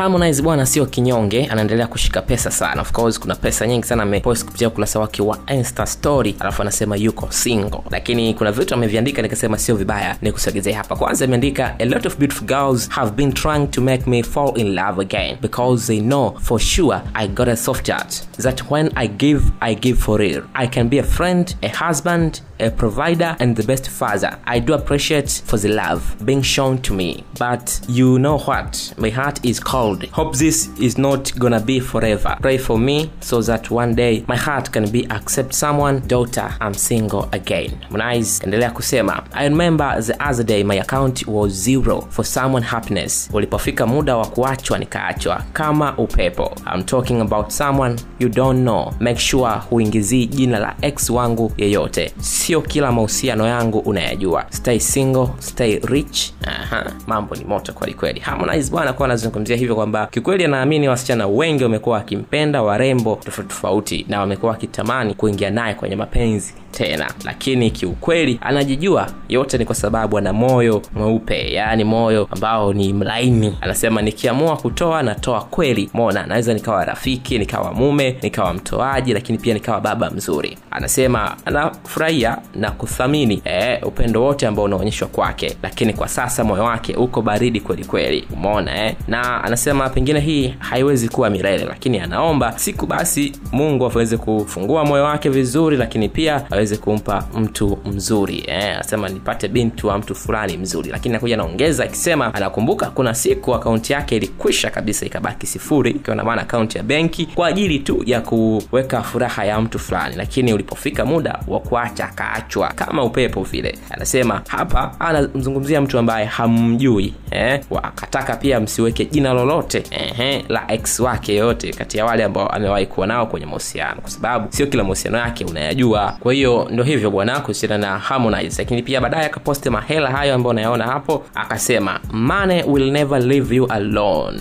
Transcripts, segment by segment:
Harmonize bwana sio kinyonge, anaendelea kushika pesa sana. Of course kuna pesa nyingi sana amepost kupitia ukurasa wake wa Insta story, alafu anasema yuko single, lakini kuna vitu ameviandika nikasema sio vibaya ni kusogezea hapa. Kwanza ameandika a lot of beautiful girls have been trying to make me fall in love again because they know for sure I got a soft heart that when I give I give for real. I can be a friend, a husband, a provider and the best father. I do appreciate for the love being shown to me. But you know what? My heart is cold. Hope this is not gonna be forever. Pray for me so that one day my heart can be accept someone. Daughter, I'm single again. Harmonize endelea kusema I remember the other day my account was zero for someone happiness. Ulipofika muda wa kuachwa nikaachwa kama upepo. I'm talking about someone you don't know. Make sure huingizii jina la ex wangu yeyote. Sio kila mahusiano yangu unayajua. Stay single, stay rich. Aha, mambo ni moto kwelikweli kweli. Harmonize bwana kwa anazungumzia hivyo kwamba kikweli anaamini wasichana wengi wamekuwa wakimpenda warembo tofauti tofauti na wamekuwa wakitamani kuingia naye kwenye mapenzi tena. Lakini kiukweli anajijua. Yote ni kwa sababu ana moyo mweupe yaani moyo ambao ni mlaini. Anasema nikiamua kutoa natoa kweli. Mona naweza nikawa rafiki nikawa mume nikawa mtoaji lakini pia nikawa baba mzuri. Anasema anafurahia na kuthamini eh, upendo wote ambao unaonyeshwa kwake. Lakini kwa sasa moyo wake uko baridi kweli kweli. Umeona eh? na anasema pengine hii haiwezi kuwa milele. Lakini anaomba siku basi mungu aweze kufungua moyo wake vizuri lakini pia aweze kumpa mtu mzuri eh, anasema nipate binti wa mtu fulani mzuri. Lakini nakuja naongeza akisema anakumbuka kuna siku akaunti yake ilikwisha kabisa ikabaki sifuri ikiwa na maana akaunti ya benki kwa ajili tu ya kuweka furaha ya mtu fulani. Lakini ulipofika muda wa kuacha akaachwa kama upepo vile. Anasema hapa anamzungumzia mtu ambaye hamjui eh, akataka pia msiweke jina lolote eh, la ex wake yoyote kati ya wale ambao amewahi kuwa nao kwenye mahusiano kwa sababu sio kila mahusiano yake unayajua. Kwa hiyo ndo hivyo bwana kuhusiana na Harmonize. Lakini pia baadaye akaposti mahela hayo ambayo unayaona hapo akasema money will never leave you alone.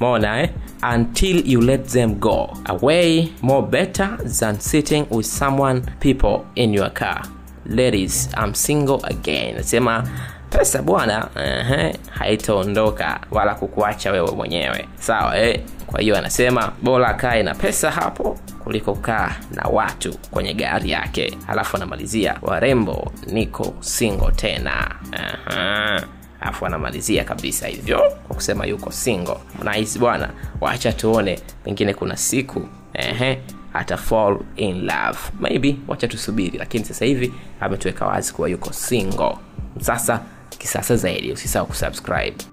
Mona eh? until you let them go. Away more better than sitting with someone people in your car. Ladies I'm single again. Nasema pesa bwana uh, haitaondoka wala kukuacha wewe mwenyewe. Sawa eh? kwa hiyo anasema bora akae na pesa hapo kuliko kukaa na watu kwenye gari yake. Alafu anamalizia warembo niko singo tena. Aha. Afu anamalizia kabisa hivyo kwa kusema yuko singo mnahisi bwana wacha tuone pengine kuna siku ehe ata fall in love. Maybe wacha tusubiri lakini sasa hivi ametuweka wazi kuwa yuko single. Sasa kisasa zaidi usisahau kusubscribe